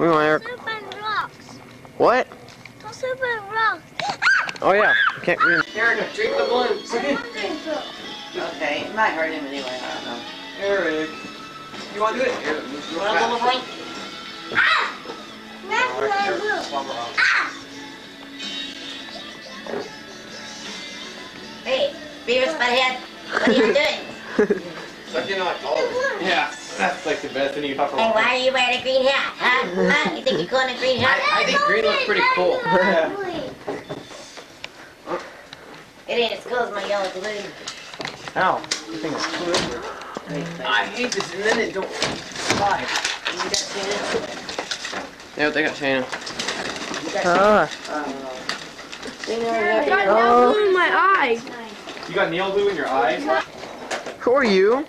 We want Eric. Soup and rocks. What? Go soup and rocks. Oh yeah. We can't. We, Eric, drink the balloons. Okay, it might hurt him anyway, I don't know. Eric. You want to do it? Here, move real Want a little fast. boy? That's All right, my here, book. swap around. Hey, Beavis Butthead, what are you doing? So, you know, like all of it. Yeah, that's like the best thing you can talk Hey, why are you wearing a green hat, huh? Huh? You think you're cool in a green hat? I think green looks pretty cool. Yeah. It ain't as cool as my yellow blue. ow. I think it's cool. I hate this, and then it don't fly. You got seen it? Yeah, they got Shana. You got Ah. seen it? Oh. in my eye. You got nail glue in your eyes? Who are you?